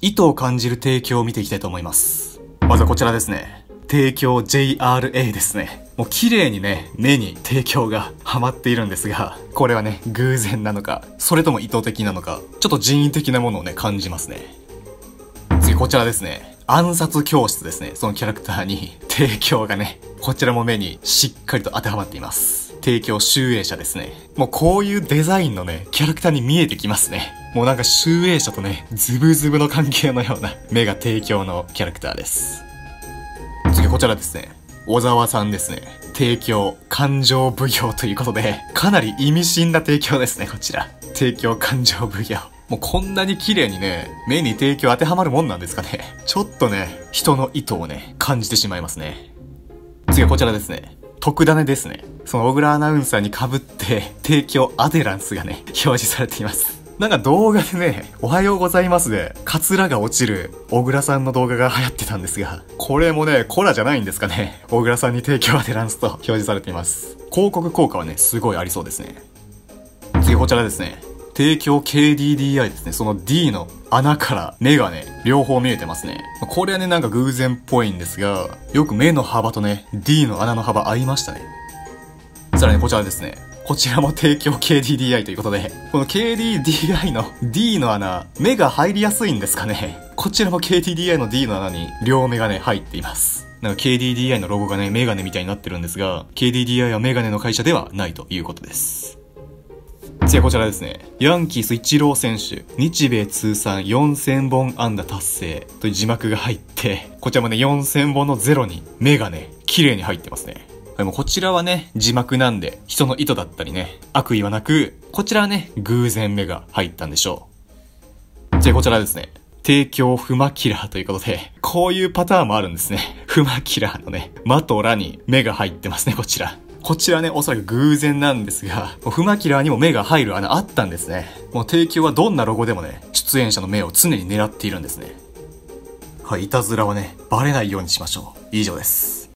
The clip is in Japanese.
意図を感じる提供を見ていきたいと思います。まずはこちらですね。提供 JRA ですね。もう綺麗にね、目に提供がはまっているんですが、これはね、偶然なのか、それとも意図的なのか、ちょっと人為的なものをね、感じますね。次、こちらですね。暗殺教室ですね。そのキャラクターに、提供がね、こちらも目にしっかりと当てはまっています。提供集英社ですね。もうこういうデザインのね、キャラクターに見えてきますね。もうなんか集英社とね、ズブズブの関係のような目が提供のキャラクターです。次こちらですね。小沢さんですね。提供、感情奉行ということで、かなり意味深な提供ですね、こちら。提供、感情奉行。もうこんなに綺麗にね、目に提供当てはまるもんなんですかね。ちょっとね、人の意図をね、感じてしまいますね。次はこちらですね。特ダネですね。その小倉アナウンサーに被って、提供アデランスがね、表示されています。なんか動画でね、おはようございますで、カツラが落ちる小倉さんの動画が流行ってたんですが、これもね、コラじゃないんですかね。小倉さんに提供アデランスと 表示されています。広告効果はね、すごいありそうですね。次こちらですね。提供 KDDI ですね。その D の穴から目がね、両方見えてますね。これはね、なんか偶然っぽいんですが、よく目の幅とね、D の穴の幅合いましたね。さらにこちらですね。こちらも提供 KDDI ということで、この KDDI の D の穴、目が入りやすいんですかねこちらも KDDI の D の穴に両目がね、入っています。なんか KDDI のロゴがね、メガネみたいになってるんですが、KDDI はメガネの会社ではないということです。次はこちらですね。ヤンキースイチロー選手、日米通算4000本安打達成という字幕が入って、こちらもね、4000本のゼロに目がね、綺麗に入ってますね。でもこちらはね、字幕なんで、人の意図だったりね、悪意はなく、こちらはね、偶然目が入ったんでしょう。じゃあこちらですね。提供フマキラーということで、こういうパターンもあるんですね。フマキラーのね、マとラに目が入ってますね、こちら。こちらね、おそらく偶然なんですが、もうフマキラーにも目が入る穴あったんですね。もう提供はどんなロゴでもね、出演者の目を常に狙っているんですね。はい、いたずらはね、バレないようにしましょう。以上です。